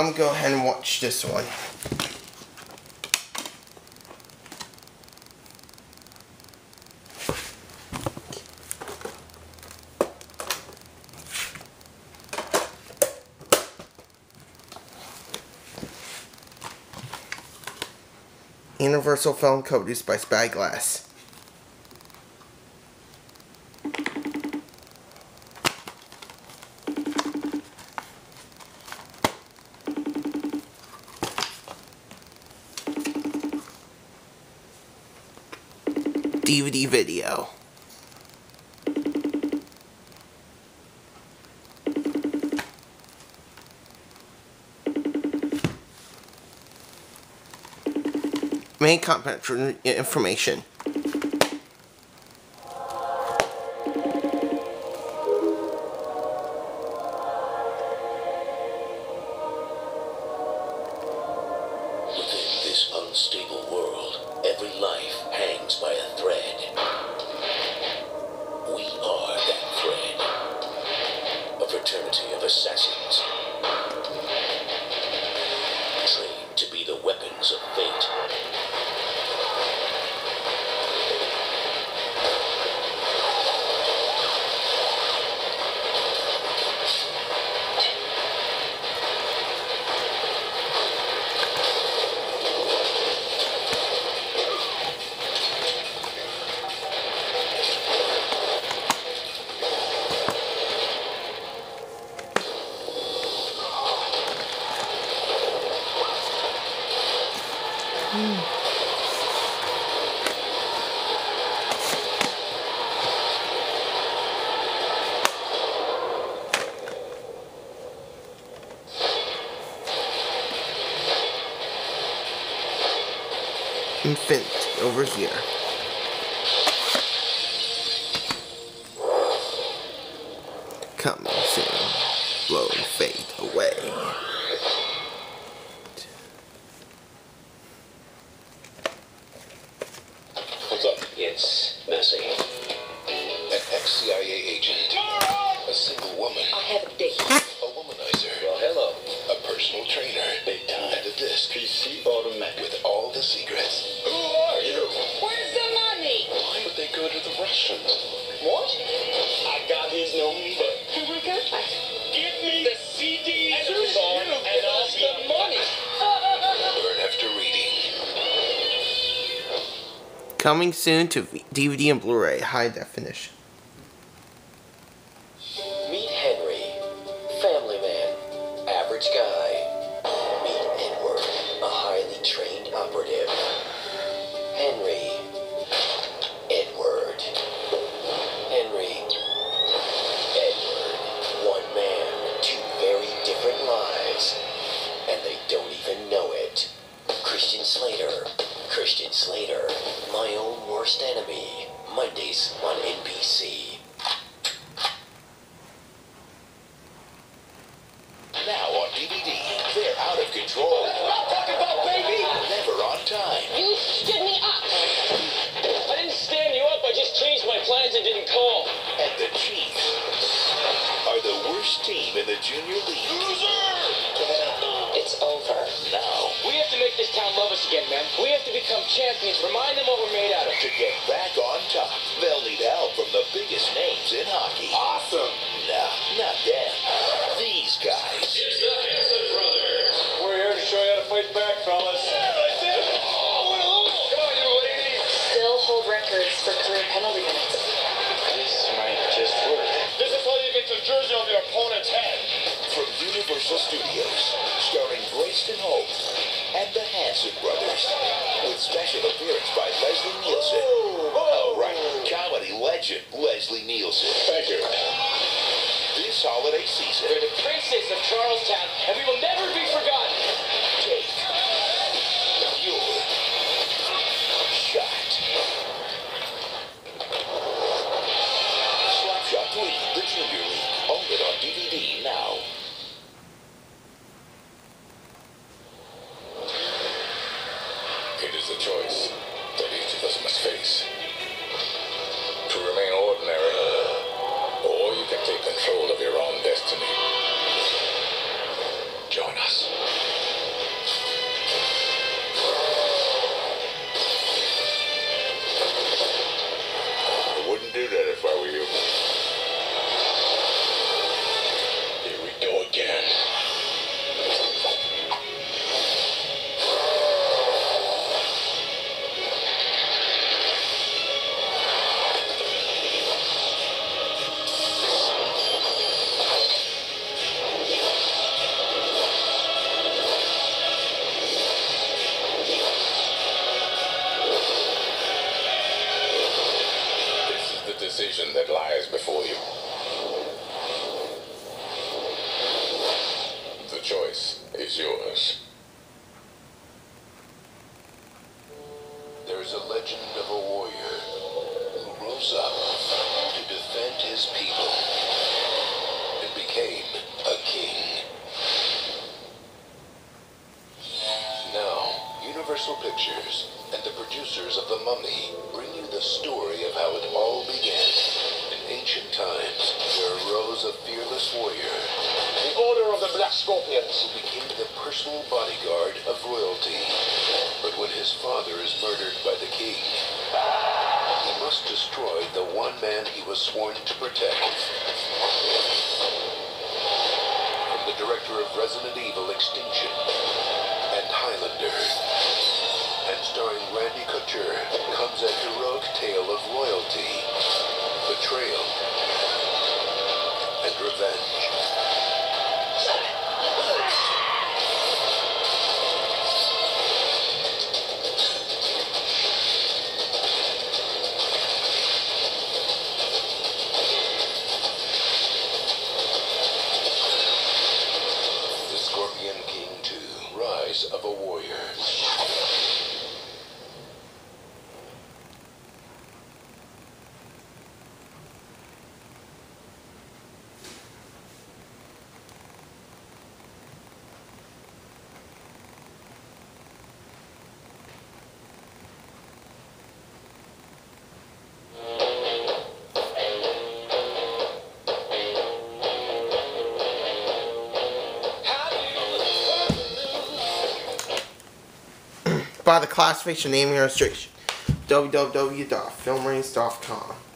I'm gonna go ahead and watch this one. Universal Film Codes by Spyglass. DVD video. Main complimentary information. Fraternity of assassins. Trained to be the weapons of fate. Infinite over here. Trainer. Big time. And a. PC automatic. With all the secrets. Who are you? Where's the money? Why would they go to the Russians? What? I got his number. Oh my god. Give me the CD and the song, and I'll be the money. Learn after reading. Coming soon to DVD and Blu-ray, high definition. Christian Slater, my own worst enemy. Mondays on NBC. Now on DVD. They're out of control. I'm talking about baby. Never on time. You stood me up. I didn't stand you up. I just changed my plans and didn't call. And the Chiefs are the worst team in the junior league. It's make this town love us again, man. We have to become champions. Remind them what we're made out of. to get back on top, they'll need help from the biggest names in hockey. Awesome. Nah, not them. These guys. We're here to show you how to fight back, fellas. Oh, Come on, you ladies. Still hold records for career penalty minutes. This might just work. This is how you get the jersey on the opponent's head. From Universal Studios, starring Greyston Holt and the Hanson brothers, with special appearance by Leslie Nielsen. Oh, right, comedy legend Leslie Nielsen. Thank you. This holiday season, They're the princess of Charlestown, and we will never be forgotten. take your shot. Slapshot League, the Junior League. Choice is. There's a legend of a warrior who rose up to defend his people and became a king. Now, Universal Pictures and the producers of The Mummy bring you the story of how it all began. Ancient times, there arose a fearless warrior The Order of the Black Scorpions. who became the personal bodyguard of royalty. But when his father is murdered by the king, he must destroy the one man he was sworn to protect. From the director of Resident Evil Extinction and Highlander, and starring Randy Couture, comes a heroic tale of loyalty, betrayal, and revenge. By the classification naming restriction. www.filmratings.com.